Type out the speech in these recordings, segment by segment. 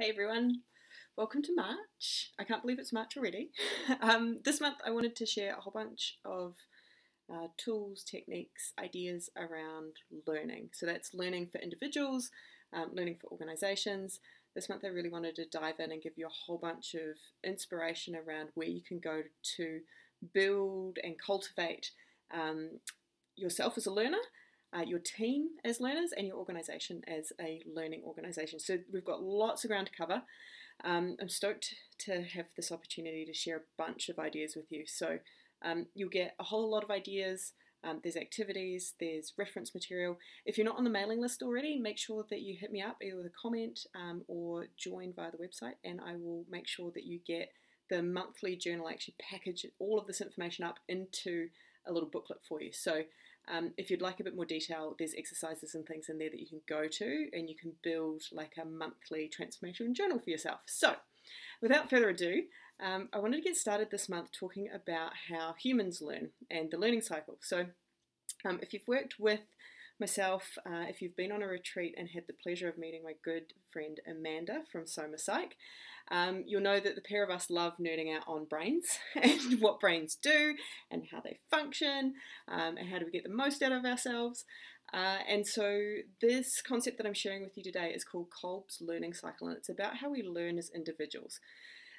Hey everyone, welcome to March. I can't believe it's March already. um, this month I wanted to share a whole bunch of uh, tools, techniques, ideas around learning. So that's learning for individuals, um, learning for organizations. This month I really wanted to dive in and give you a whole bunch of inspiration around where you can go to build and cultivate um, yourself as a learner uh, your team as learners and your organisation as a learning organisation. So we've got lots of ground to cover. Um, I'm stoked to have this opportunity to share a bunch of ideas with you. So um, you'll get a whole lot of ideas. Um, there's activities, there's reference material. If you're not on the mailing list already, make sure that you hit me up either with a comment um, or join via the website, and I will make sure that you get the monthly journal. I actually package all of this information up into a little booklet for you. So um, if you'd like a bit more detail, there's exercises and things in there that you can go to and you can build like a monthly transformation journal for yourself. So, without further ado, um, I wanted to get started this month talking about how humans learn and the learning cycle. So, um, if you've worked with myself, uh, if you've been on a retreat and had the pleasure of meeting my good friend Amanda from Soma Psych, um, you'll know that the pair of us love nerding out on brains and what brains do and how they function um, and how do we get the most out of ourselves. Uh, and so, this concept that I'm sharing with you today is called Kolb's learning cycle, and it's about how we learn as individuals.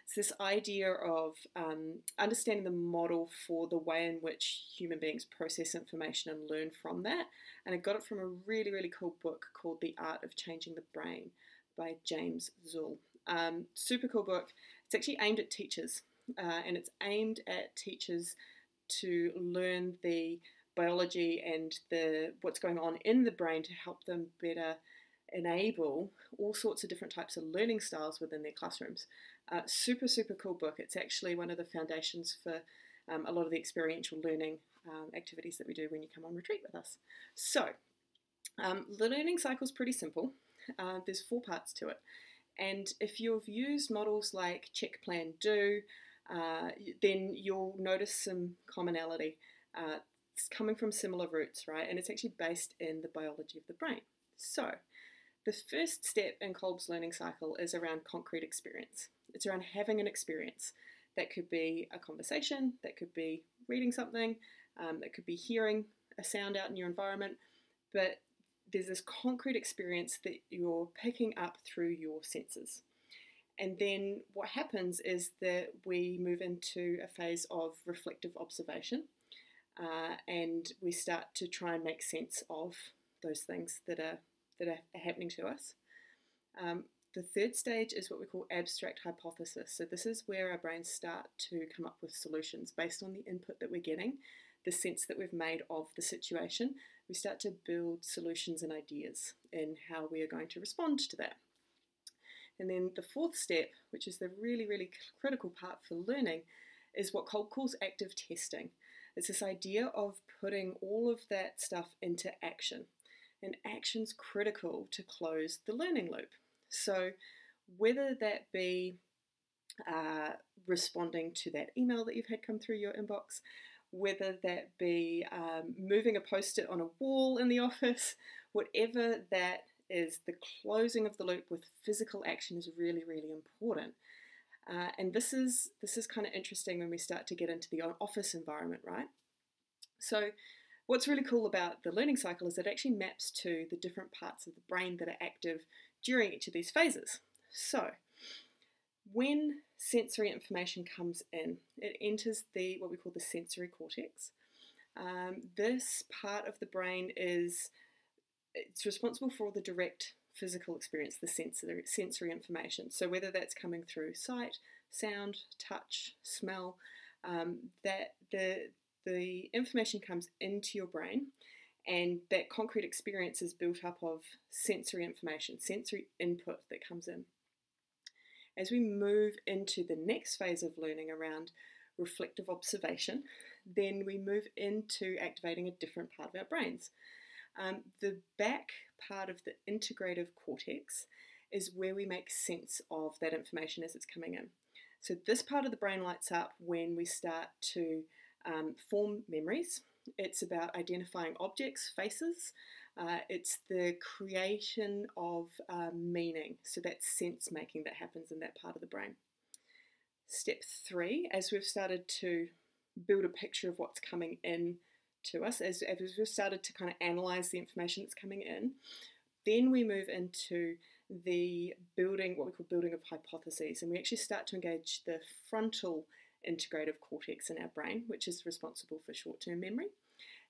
It's this idea of um, understanding the model for the way in which human beings process information and learn from that. And I got it from a really, really cool book called The Art of Changing the Brain by James Zull. Um, super cool book. It's actually aimed at teachers, uh, and it's aimed at teachers to learn the biology and the what's going on in the brain to help them better enable all sorts of different types of learning styles within their classrooms. Uh, super, super cool book. It's actually one of the foundations for um, a lot of the experiential learning um, activities that we do when you come on retreat with us. So, um, the learning cycle is pretty simple. Uh, there's four parts to it. And if you've used models like check, plan, do, uh, then you'll notice some commonality. Uh, it's coming from similar roots, right? And it's actually based in the biology of the brain. So, the first step in Kolb's learning cycle is around concrete experience. It's around having an experience. That could be a conversation, that could be reading something, um, that could be hearing a sound out in your environment, but there's this concrete experience that you're picking up through your senses. And then what happens is that we move into a phase of reflective observation uh, and we start to try and make sense of those things that are, that are happening to us. Um, the third stage is what we call abstract hypothesis. So, this is where our brains start to come up with solutions based on the input that we're getting, the sense that we've made of the situation, we start to build solutions and ideas in how we are going to respond to that. And then the fourth step, which is the really, really critical part for learning, is what Kolb calls active testing. It's this idea of putting all of that stuff into action. And action's critical to close the learning loop. So, whether that be uh, responding to that email that you've had come through your inbox, whether that be um, moving a post it on a wall in the office, whatever that is, the closing of the loop with physical action is really, really important. Uh, and this is this is kind of interesting when we start to get into the office environment, right? So, what's really cool about the learning cycle is it actually maps to the different parts of the brain that are active during each of these phases. So, when sensory information comes in, it enters the what we call the sensory cortex. Um, this part of the brain is it's responsible for the direct physical experience, the sensory sensory information. So whether that's coming through sight, sound, touch, smell, um, that the the information comes into your brain and that concrete experience is built up of sensory information, sensory input that comes in. As we move into the next phase of learning around reflective observation, then we move into activating a different part of our brains. Um, the back part of the integrative cortex is where we make sense of that information as it's coming in. So, this part of the brain lights up when we start to um, form memories. It's about identifying objects, faces, Uh, it's the creation of uh, meaning, so that's sense making that happens in that part of the brain. Step three, as we've started to build a picture of what's coming in to us, as, as we've started to kind of analyze the information that's coming in, then we move into the building, what we call building of hypotheses, and we actually start to engage the frontal integrative cortex in our brain, which is responsible for short-term memory.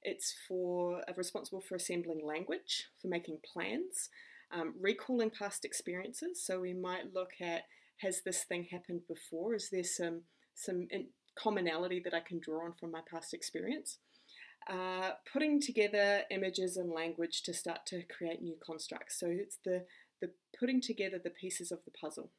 It's for uh, responsible for assembling language, for making plans, um, recalling past experiences. So we might look at has this thing happened before? Is there some some commonality that I can draw on from my past experience? Uh, putting together images and language to start to create new constructs. So it's the the putting together the pieces of the puzzle.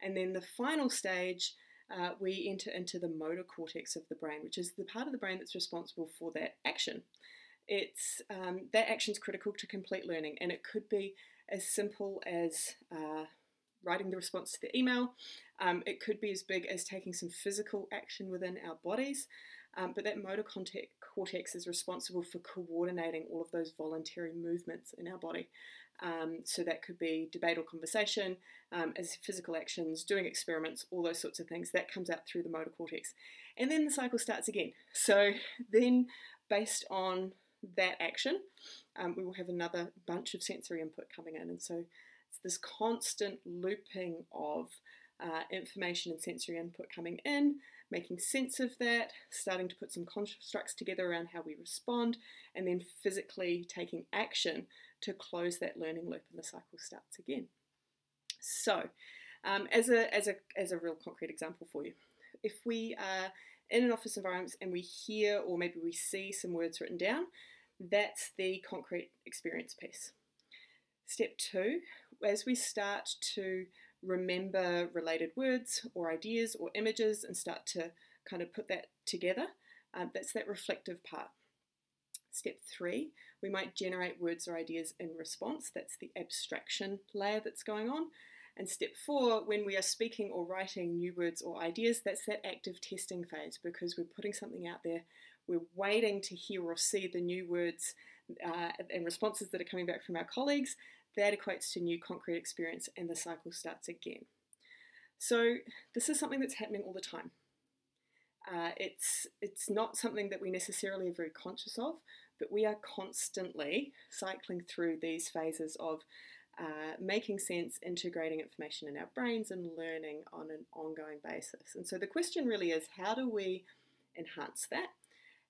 And then the final stage, uh, we enter into the motor cortex of the brain, which is the part of the brain that's responsible for that action. It's um, that action is critical to complete learning, and it could be as simple as uh, writing the response to the email. Um, it could be as big as taking some physical action within our bodies. Um, but that motor cortex is responsible for coordinating all of those voluntary movements in our body. Um, so that could be debate or conversation, um, as physical actions, doing experiments, all those sorts of things. That comes out through the motor cortex. And then the cycle starts again. So then, based on that action, um, we will have another bunch of sensory input coming in. And so it's this constant looping of uh, information and sensory input coming in, making sense of that, starting to put some constructs together around how we respond, and then physically taking action to close that learning loop and the cycle starts again. So, um, as, a, as, a, as a real concrete example for you, if we are in an office environment and we hear or maybe we see some words written down, that's the concrete experience piece. Step two, as we start to remember related words or ideas or images and start to kind of put that together. Um, that's that reflective part. Step three, we might generate words or ideas in response. That's the abstraction layer that's going on. And step four, when we are speaking or writing new words or ideas, that's that active testing phase because we're putting something out there. We're waiting to hear or see the new words uh, and responses that are coming back from our colleagues. That equates to new concrete experience and the cycle starts again. So this is something that's happening all the time. Uh, it's, it's not something that we necessarily are very conscious of, but we are constantly cycling through these phases of uh, making sense, integrating information in our brains, and learning on an ongoing basis. And so the question really is how do we enhance that?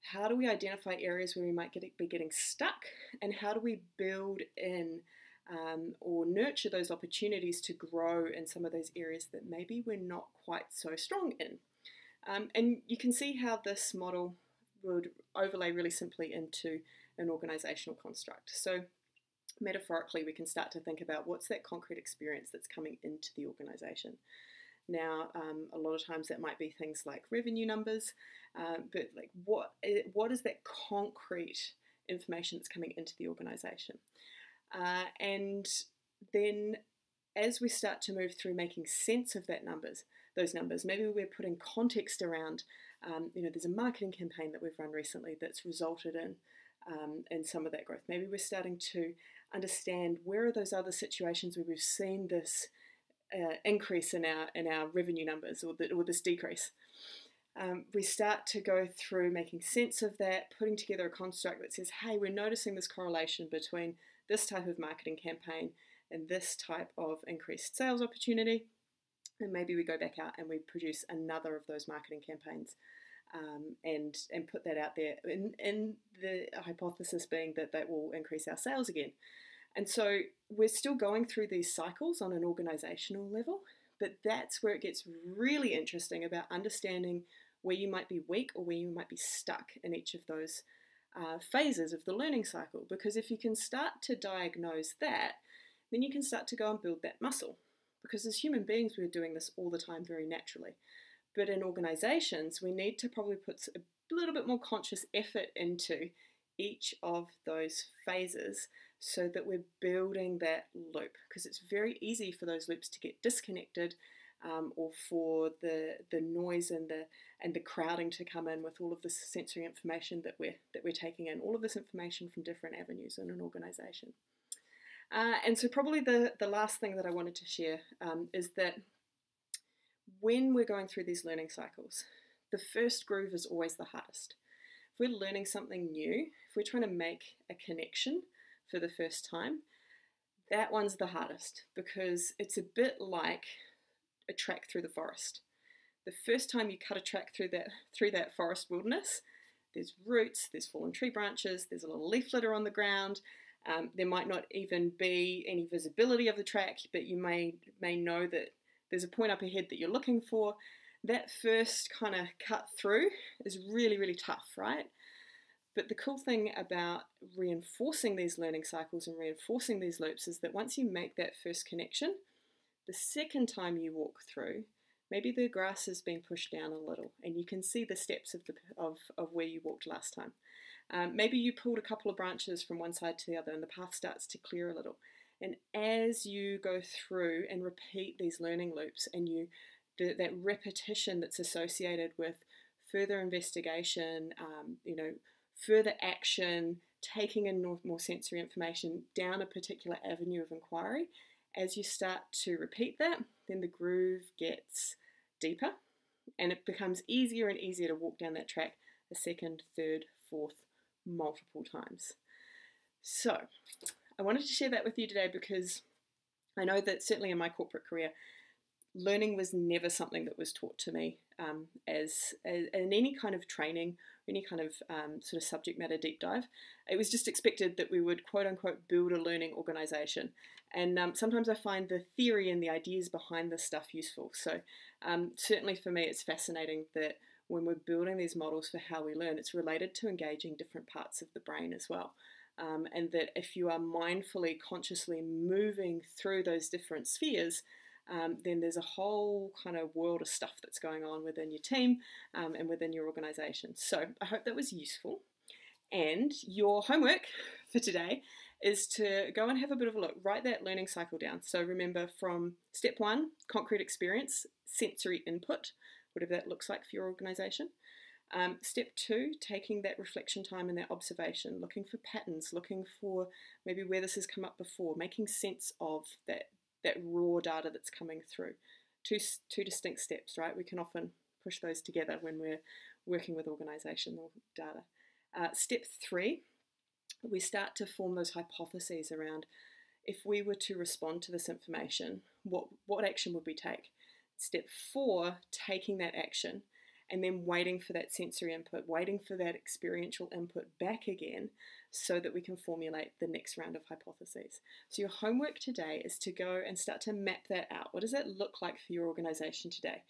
How do we identify areas where we might get, be getting stuck? And how do we build in um, or nurture those opportunities to grow in some of those areas that maybe we're not quite so strong in. Um, and you can see how this model would overlay really simply into an organizational construct. So metaphorically, we can start to think about what's that concrete experience that's coming into the organization. Now, um, a lot of times that might be things like revenue numbers, uh, but like what what is that concrete information that's coming into the organization? Uh, and then as we start to move through making sense of that numbers, those numbers, maybe we're putting context around, um, you know, there's a marketing campaign that we've run recently that's resulted in um, in some of that growth. Maybe we're starting to understand where are those other situations where we've seen this uh, increase in our in our revenue numbers or, the, or this decrease. Um, we start to go through making sense of that, putting together a construct that says, hey, we're noticing this correlation between this type of marketing campaign and this type of increased sales opportunity. And maybe we go back out and we produce another of those marketing campaigns um, and and put that out there. In, in the hypothesis being that that will increase our sales again. And so we're still going through these cycles on an organizational level, but that's where it gets really interesting about understanding where you might be weak or where you might be stuck in each of those uh, phases of the learning cycle. Because if you can start to diagnose that, then you can start to go and build that muscle. Because as human beings, we're doing this all the time very naturally. But in organizations, we need to probably put a little bit more conscious effort into each of those phases so that we're building that loop because it's very easy for those loops to get disconnected um, or for the the noise and the and the crowding to come in with all of this sensory information that we're that we're taking in, all of this information from different avenues in an organisation. Uh, and so probably the the last thing that I wanted to share um, is that when we're going through these learning cycles, the first groove is always the hardest. If we're learning something new, if we're trying to make a connection for the first time, that one's the hardest because it's a bit like a track through the forest. The first time you cut a track through that through that forest wilderness, there's roots, there's fallen tree branches, there's a little leaf litter on the ground. Um, there might not even be any visibility of the track, but you may may know that there's a point up ahead that you're looking for. That first kind of cut through is really really tough, right? But the cool thing about reinforcing these learning cycles and reinforcing these loops is that once you make that first connection, the second time you walk through, maybe the grass has been pushed down a little and you can see the steps of, the, of, of where you walked last time. Um, maybe you pulled a couple of branches from one side to the other and the path starts to clear a little. And as you go through and repeat these learning loops and you the, that repetition that's associated with further investigation, um, you know, further action, taking in more sensory information down a particular avenue of inquiry, as you start to repeat that, then the groove gets deeper and it becomes easier and easier to walk down that track a second, third, fourth, multiple times. So, I wanted to share that with you today because I know that certainly in my corporate career, learning was never something that was taught to me um, as, as, in any kind of training, any kind of um, sort of subject matter deep dive. It was just expected that we would quote unquote build a learning organization. And um, sometimes I find the theory and the ideas behind this stuff useful. So um, certainly for me, it's fascinating that when we're building these models for how we learn, it's related to engaging different parts of the brain as well. Um, and that if you are mindfully, consciously moving through those different spheres, um, then there's a whole kind of world of stuff that's going on within your team um, and within your organization. So I hope that was useful. And your homework for today is to go and have a bit of a look, write that learning cycle down. So remember from step one, concrete experience, sensory input, whatever that looks like for your organization. Um, step two, taking that reflection time and that observation, looking for patterns, looking for maybe where this has come up before, making sense of that that raw data that's coming through. Two, two distinct steps, right? We can often push those together when we're working with organizational data. Uh, step three, we start to form those hypotheses around if we were to respond to this information, what, what action would we take? Step four, taking that action and then waiting for that sensory input, waiting for that experiential input back again so that we can formulate the next round of hypotheses. So, your homework today is to go and start to map that out. What does that look like for your organization today?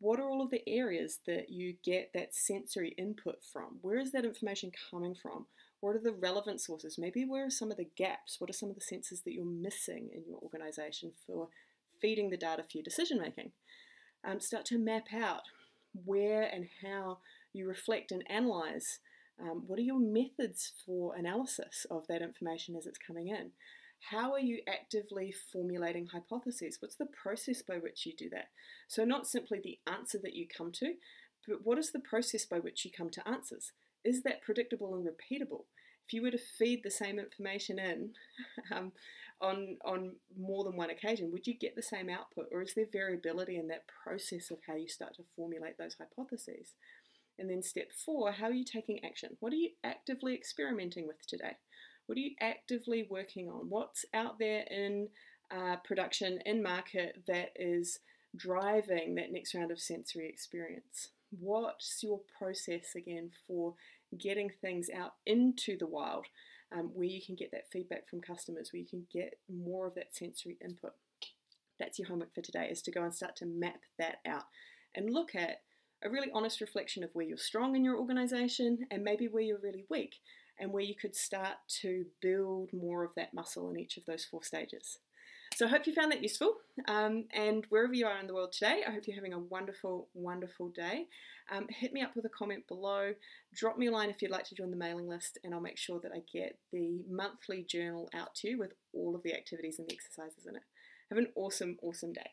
What are all of the areas that you get that sensory input from? Where is that information coming from? What are the relevant sources? Maybe where are some of the gaps? What are some of the senses that you're missing in your organization for feeding the data for your decision making? Um, start to map out where and how you reflect and analyze. Um, what are your methods for analysis of that information as it's coming in? How are you actively formulating hypotheses? What's the process by which you do that? So, not simply the answer that you come to, but what is the process by which you come to answers? Is that predictable and repeatable? If you were to feed the same information in um, on, on more than one occasion, would you get the same output? Or is there variability in that process of how you start to formulate those hypotheses? And then step four, how are you taking action? What are you actively experimenting with today? What are you actively working on? What's out there in uh, production, in market that is driving that next round of sensory experience? What's your process again for getting things out into the wild um, where you can get that feedback from customers, where you can get more of that sensory input. That's your homework for today, is to go and start to map that out and look at a really honest reflection of where you're strong in your organization and maybe where you're really weak and where you could start to build more of that muscle in each of those four stages. So I hope you found that useful. Um, and wherever you are in the world today, I hope you're having a wonderful, wonderful day. Um, hit me up with a comment below. Drop me a line if you'd like to join the mailing list, and I'll make sure that I get the monthly journal out to you with all of the activities and the exercises in it. Have an awesome, awesome day.